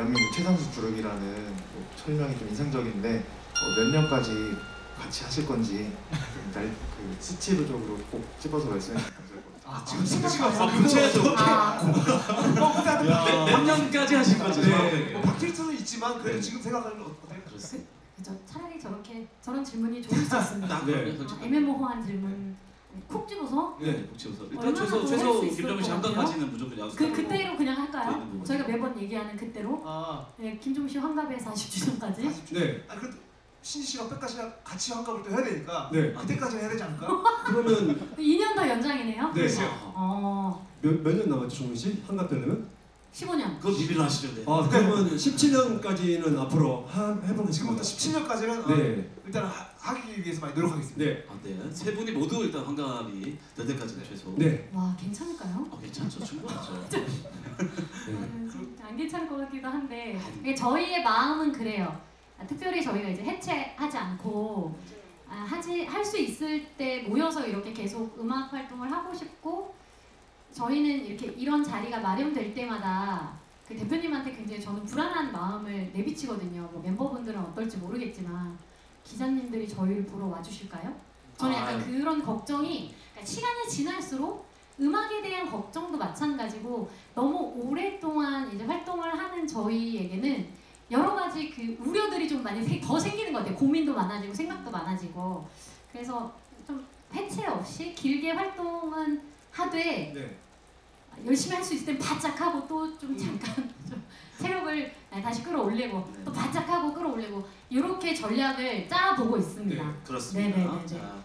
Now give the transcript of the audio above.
대한민국 최상수 그룹이라는 뭐 설명이 좀 인상적인데 어, 몇 년까지 같이 하실 건지 날그 수치로적으로 꼭 집어서 말씀해 주시면 감사할 것 같아요. 아 지금 생각하세요? 아, 구체적으로. 아, 야. 몇 년까지 하실 거죠? 네. 뭐 바뀔 수는 있지만 그래도 네. 지금 생각하는 건 어때요? 그렇습니다. 그죠. 차라리 저렇게 저런 질문이 좋을 수 있습니다. 네. 아, 애매모호한 질문 콕 집어서 네, 복치워서 일단 얼마나 최소 더 최소 할수 있을 김정민 씨 같아요? 한강까지는 무조건 약속. 그 그때로 그냥 네, 할까요? 네, 저희가 매번 얘기하는 그때로 아, 네, 김종민 씨 환갑의 40주년까지 40주. 네. 아 그래도 신지 씨랑 백가 씨랑 같이 환갑을 또 해야 되니까 네. 그때까지 해야 되지 않을까? 그러면 2년 더 연장이네요. 네. 아, 어, 몇 몇 년 남았죠, 종민 씨? 한갑 되려면? 15년. 그거 비밀로 하시죠, 네. 아, 그러면 17년까지는 앞으로 하, 해보겠습니다. 지금부터 17년까지는 네. 일단 하, 하기 위해서 많이 노력하겠습니다. 네. 아, 네. 세 분이 모두 일단 환갑이 될 때까지는 최소. 네. 와 괜찮을까요? 아, 괜찮죠, 충분하죠. 네. 저는 좀안 괜찮을 것 같기도 한데 이게 저희의 마음은 그래요. 아, 특별히 저희가 이제 해체하지 않고 아, 하지 할 수 있을 때 모여서 이렇게 계속 음악 활동을 하고 싶고 저희는 이렇게 이런 자리가 마련될 때마다 그 대표님한테 굉장히 저는 불안한 마음을 내비치거든요. 뭐 멤버분들은 어떨지 모르겠지만 기자님들이 저희를 보러 와주실까요? 저는 약간 아. 그런 걱정이 그러니까 시간이 지날수록 음악에 대한 걱정도 마찬가지고 너무 오랫동안 이제 활동을 하는 저희에게는 여러 가지 그 우려들이 좀 많이 생- 더 생기는 것 같아요. 고민도 많아지고 생각도 많아지고 그래서 좀 해체 없이 길게 활동은 하되 네. 열심히 할 수 있을 땐 바짝 하고 또좀 음. 잠깐 좀 체력을 다시 끌어올리고 네. 또 바짝 하고 끌어올리고 이렇게 전략을 짜보고 있습니다. 네. 그렇습니다. 네네네네. 자,